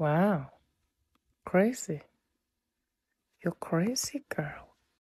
Wow. Crazy. You're crazy, girl.